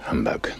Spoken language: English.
Humbug.